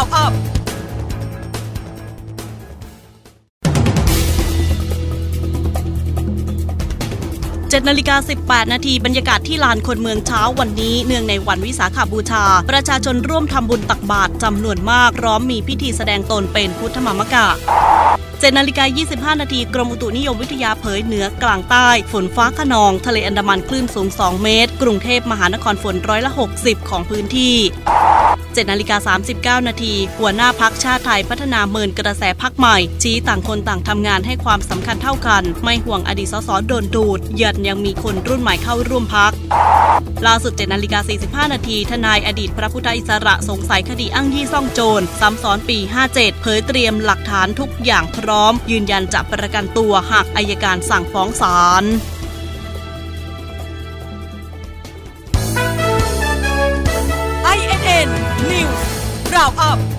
Round Up 7นาฬิกา18 นาทีบรรยากาศที่ลานคนเมืองเช้าวันนี้เนื่องในวันวิสาขาบูชา ประชาชนร่วมทำบุญตักบาตรจำนวนมากร้อมมีพิธีแสดงตนเป็นพุทธมามกะ7นาฬิกา 25 นาทีกรมอุตุนิยมวิทยาเผยเหนือกลางใต้ ฝนฟ้าขนอง ทะเลอันดามันคลื่นสูง 2 เมตร กรุงเทพมหานครฝนร้อยละ 60 ของพื้นที่ 7นาฬิกา39 นาที หัวหน้าพักชาติไทยพัฒนาเมินกระแสพักใหม่ ชี้ต่างคนต่างทำงานให้ความสำคัญเท่ากัน ไม่ห่วงอดีตสสโดนดูดยันยังมีคนรุ่นใหม่เข้าร่วมพักล่าสุด7นาฬิกา45 นาที ทนายอดีตพระพุทธอิสระสงสัยคดีอ้างยี่ซ่องโจรซ้ำซ้อนปี 57 เผยเตรียมหลักฐานทุกอย่างพร้อม ยืนยันจะประกันตัวหากอายการสั่งฟ้องศาล 啊啊！